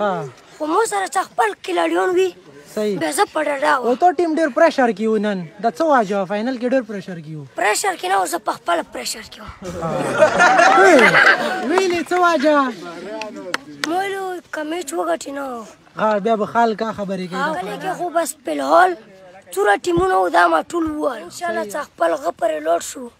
ها خو مو سره څه خپل کلاډیون وی صحیح به زه په ډډا و او تو ټیم ډیر پریشر کیو نن د څه واجو فائنل کې ډیر پریشر کیو پریشر کې نه زه په خپل پریشر کیو ویلې څه واجو مولو کمې چوغټی نه ها بیا به خال کا خبرې کوي هغه کې خو بس په الحال څوره ټیمونه دا ما ټول وو ان شاء الله څخه خپل غپر لوټ شو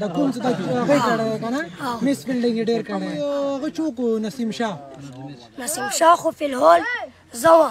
د کوم څه د هغه کړه کنه مس بلډینګ ډیر کړه هغه چوکو نسیم شاه نسیم شاه خو فل هول زوا